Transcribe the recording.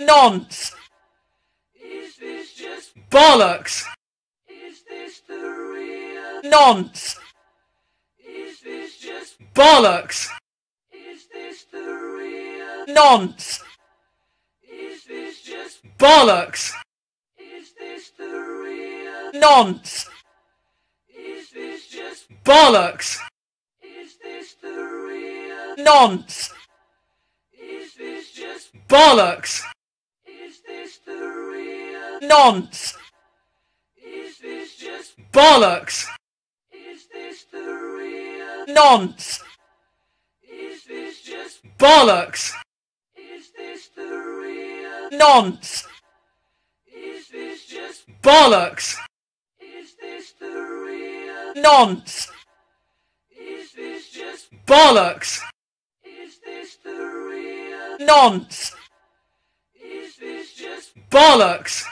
Nonce. Is this just Bollocks. is this the real Nonce. is this just Bollocks. is this the real Nonce. is this just Bollocks. is this the real Nonce. is this just Bollocks. is this the real Nonce. is this just Bollocks. Nonce. is this just Bollocks. is this the real Nonce. is this just Bollocks. is this the real Nonce. is this just Bollocks. is this the real Nonce. is this just Bollocks. is this the real Nonce. is this just Bollocks.